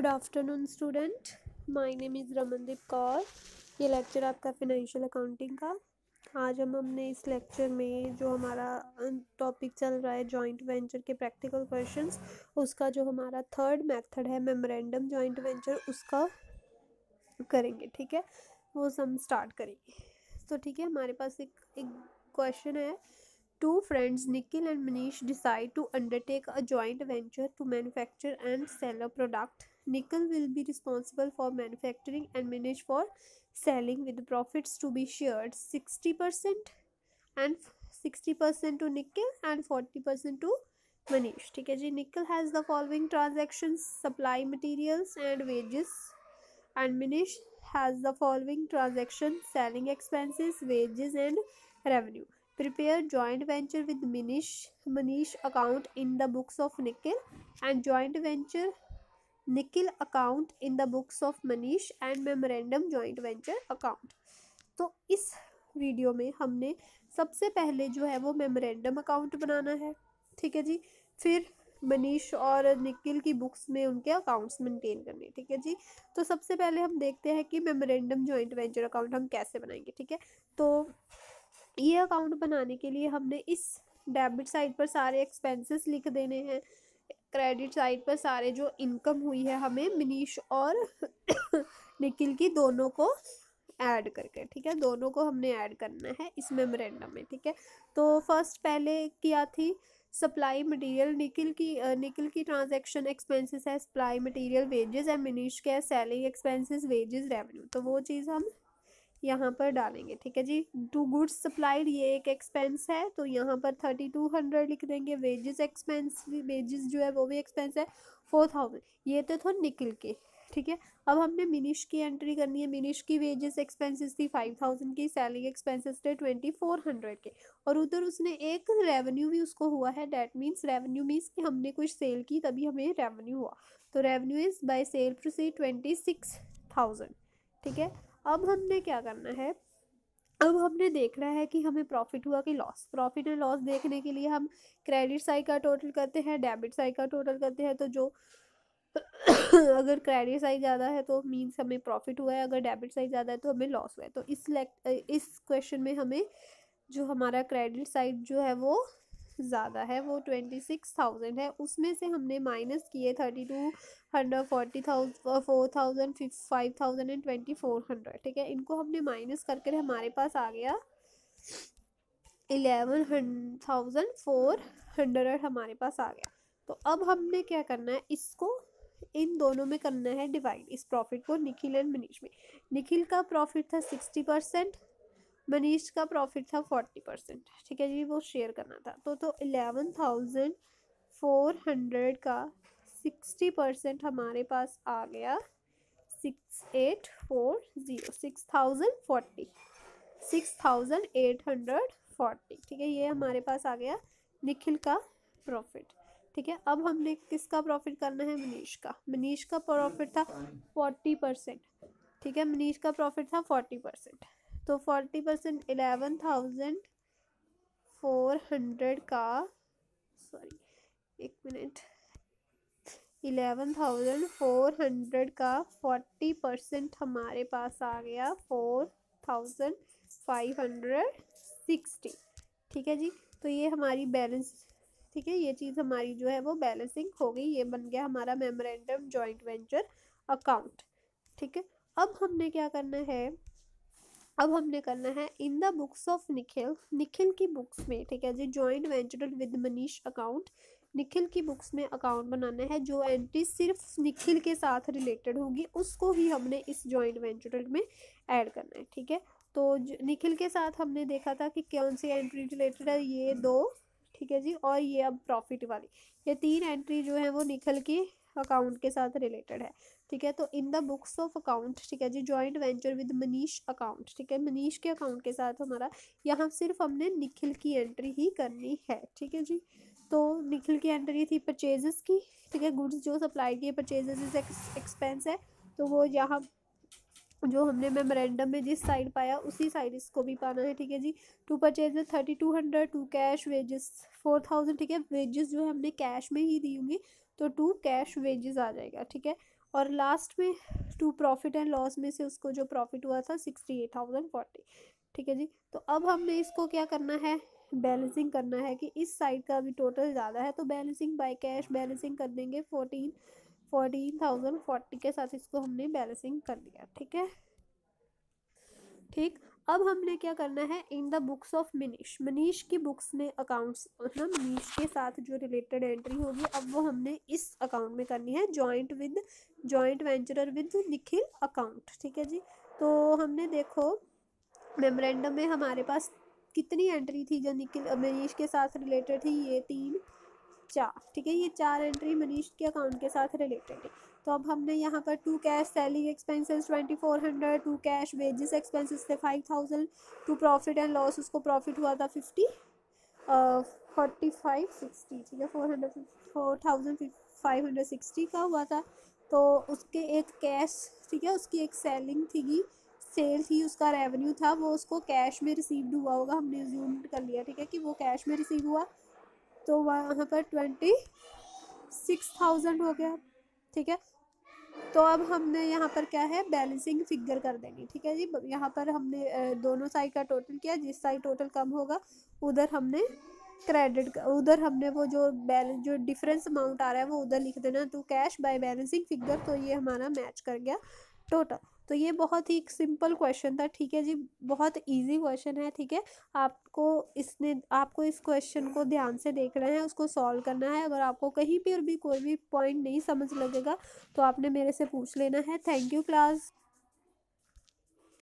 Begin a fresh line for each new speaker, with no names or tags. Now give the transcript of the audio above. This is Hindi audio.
Good afternoon student my name is Ramandeep Kaur ये लेक्चर आपका फिनेंशियल अकाउंटिंग का। आज हम हमने इस लेक्चर में जो हमारा टॉपिक चल रहा है जॉइंट वेंचर के प्रैक्टिकल क्वेश्चंस उसका जो हमारा थर्ड मेथड है मेमोरेंडम जॉइंट वेंचर उसका करेंगे ठीक है? वो हम स्टार्ट करेंगे। तो ठीक है हमारे पास एक एक क्वेश्चन है। Two friends, Nikhil and Manish, decide to undertake a joint venture to manufacture and sell a product. Nikhil will be responsible for manufacturing and Manish for selling with profits to be shared 60% and 60% to Nikhil and 40% to Manish. ठीक है जी Nikhil has the following transactions supply materials and wages and Manish has the following transactions selling expenses wages and revenue prepare joint venture with Manish, Manish account in the books of Nikhil and joint venture Nikhil account in the books of Manish and memorandum joint venture account. तो इस वीडियो में हमने सबसे पहले जो है वो मेमोरेंडम अकाउंट बनाना है, ठीक है जी? फिर मनीष और निखिल की बुक्स में उनके अकाउंट्स मेंटेन करने ठीक है जी? तो सबसे पहले हम देखते हैं कि मेमोरेंडम जॉइंट वेंचर अकाउंट हम कैसे बनाएँगे, ठीक है? तो ये अकाउंट बनाने के लिए हमने इस डेबिट साइड पर सारे एक्सपेंसेस लिख देने हैं क्रेडिट साइड पर सारे जो इनकम हुई है हमें मनीष और निखिल की दोनों को ऐड करके, ठीक है? दोनों को हमने ऐड करना है इस मेमोरेंडम में, ठीक है? तो फ़र्स्ट पहले किया थी सप्लाई मटेरियल निकिल की निकिल की ट्रांजैक्शन एक्सपेंसेस है सप्लाई मटेरियल वेजेस है मनीष के सेलिंग एक्सपेंसेस वेजेस रेवेन्यू तो वो चीज़ हम यहाँ पर डालेंगे, ठीक है जी? टू गुड्स सप्लाइड ये एक एक्सपेंस है तो यहाँ पर थर्टी टू हंड्रेड लिख देंगे। वेजेस एक्सपेंस वेजेस जो है वो भी एक्सपेंस है फोर थाउज़ेंड ये तो था निकल के, ठीक है? अब हमने मिनिश की एंट्री करनी है। मिनिश की वेजेस एक्सपेंसेस थी फाइव थाउज़ेंड की सैलरी एक्सपेंसेस थे ट्वेंटी फोर हंड्रेड के। और उधर उसने एक रेवेन्यू भी उसको हुआ है डैट मीन्स रेवेन्यू मीन्स कि हमने कुछ सेल की, तभी हमें रेवेन्यू हुआ। तो revenue is by sale proceed twenty six thousand ठीक है? अब हमने क्या करना है? अब हमने देखना है कि हमें प्रॉफिट हुआ कि लॉस प्रॉफिट एंड लॉस देखने के लिए हम क्रेडिट साइड का टोटल करते हैं डेबिट साइड का टोटल करते हैं तो जो अगर क्रेडिट साइड ज़्यादा है तो मीन्स हमें प्रॉफिट हुआ है, अगर डेबिट साइड ज़्यादा है तो हमें लॉस हुआ है. तो इस इस क्वेश्चन में हमें जो हमारा क्रेडिट साइड जो है वो ज़्यादा है, वो ट्वेंटी सिक्स थाउज़ेंड है। उसमें से हमने माइनस किए thirty two hundred forty thousand four thousand five thousand and twenty four hundred ठीक है? इनको हमने माइनस करके हमारे पास आ गया इलेवन थाउज़ेंड फोर हंड्रेड हमारे पास आ गया। तो अब हमने क्या करना है? इसको इन दोनों में करना है डिवाइड इस प्रॉफिट को निखिल एंड मनीष में। निखिल का प्रॉफिट था सिक्सटी परसेंट मनीष का प्रॉफिट था फोर्टी परसेंट ठीक है जी वो शेयर करना था। तो तो इलेवन थाउज़ेंड फोर हंड्रेड का सिक्सटी परसेंट हमारे पास आ गया six eight four zero six thousand forty six thousand eight hundred forty ठीक है ये हमारे पास आ गया निखिल का प्रॉफिट ठीक है। अब हमने किसका प्रॉफिट करना है? मनीष का। मनीष का प्रॉफिट था फोर्टी परसेंट ठीक है मनीष का प्रॉफिट था फोर्टी परसेंट। तो forty percent eleven thousand four hundred का सॉरी एक minute eleven thousand four hundred का फोर्टी परसेंट हमारे पास आ गया four thousand five hundred sixty ठीक है जी? तो ये हमारी बैलेंस ठीक है? ये चीज़ हमारी जो है वो बैलेंसिंग हो गई, ये बन गया हमारा मेमोरेंडम जॉइंट वेंचर अकाउंट ठीक है? अब हमने क्या करना है? अब हमने करना है in the books of Nikhil. Nikhil की बुक्स में, ठीक है जी joint venture with Manish account Nikhil की बुक्स में अकाउंट बनाना है, जो एंट्री सिर्फ़ निखिल के साथ रिलेटेड होगी, उसको ही हमने इस जॉइंट वेंचर में ऐड करना है, ठीक है? तो निखिल के साथ हमने देखा था कि कौन सी एंट्री रिलेटेड है, ये दो, ठीक है जी, और ये अब प्रॉफिट वाली। ये तीन एंट्री जो है वो निखिल की अकाउंट के साथ रिलेटेड है, ठीक है? तो in the books of account, ठीक है जी? Joint venture with Manish account, ठीक है? मनीष के अकाउंट के साथ हमारा, यहाँ सिर्फ़ हमने निखिल की एंट्री ही करनी है, ठीक है जी? तो निखिल की एंट्री थी परचेजेस की, ठीक है? गुड्स जो सप्लाई किए परचेजेस इज़ एक्सपेंस है तो वो यहाँ जो हमने मेमोरेंडम में जिस साइड पाया, उसी साइड इसको भी पाना है, ठीक है जी? To purchase thirty two hundred to cash wages four thousand ठीक है? वेजेस जो हमने कैश में ही दी होंगी तो टू कैश वेजेस आ जाएगा, ठीक है? और लास्ट में टू प्रॉफिट एंड लॉस में से उसको जो प्रॉफिट हुआ था सिक्सटी एट थाउज़ेंड फोर्टी ठीक है जी? तो अब हमने इसको क्या करना है? बैलेंसिंग करना है कि इस साइड का भी टोटल ज़्यादा है तो बैलेंसिंग बाय कैश बैलेंसिंग कर देंगे फोर्टीन फोर्टीन थाउज़ेंड फोर्टी के साथ इसको हमने बैलेंसिंग कर दिया, ठीक है? ठीक? अब हमने क्या करना है? In the books of Manish Manish की बुक्स में अकाउंट्स ना? मनीष के साथ जो रिलेटेड एंट्री होगी, अब वो हमने इस अकाउंट में करनी है। Joint with joint venturer with Nikhil account ठीक है जी? तो हमने देखो मेमोरेंडम में हमारे पास कितनी एंट्री थी जो निखिल मनीष के साथ रिलेटेड थी? ये तीन, चार. ठीक है? ये चार एंट्री मनीष के अकाउंट के साथ रिलेटेड है तो अब हमने यहाँ पर to cash selling expenses twenty four hundred to cash wages expenses थे five thousand to profit and loss उसको प्रॉफिट हुआ था फिफ्टी फोर्टी फाइव सिक्सटी ठीक है four hundred four thousand five hundred sixty का हुआ था। तो उसके एक कैश ठीक है, उसकी एक सेलिंग थी सेल थी, उसका रेवेन्यू था, वो उसको कैश में रिसीव्ड हुआ होगा, हमने ज्यूम कर लिया, ठीक है, कि वो कैश में रिसीव हुआ। तो वहाँ पर ट्वेंटी सिक्स थाउज़ेंड हो गया। ठीक है? तो अब हमने यहाँ पर क्या है? बैलेंसिंग फिगर कर देंगे ठीक है जी? यहाँ पर हमने दोनों साइड का टोटल किया, जिस साइड टोटल कम होगा, उधर हमने क्रेडिट उधर हमने वो जो बैलेंस जो डिफरेंस अमाउंट आ रहा है, वो उधर लिख देना। तो कैश बाय बैलेंसिंग फिगर तो ये हमारा मैच कर गया टोटल तो ये बहुत ही सिंपल क्वेश्चन था, ठीक है जी? बहुत इजी क्वेश्चन है, ठीक है? आपको इसने, आपको इस क्वेश्चन को ध्यान से देखना है, उसको सॉल्व करना है। अगर आपको कहीं पर भी कोई भी पॉइंट नहीं समझ लगेगा तो आपने मेरे से पूछ लेना है। Thank you class.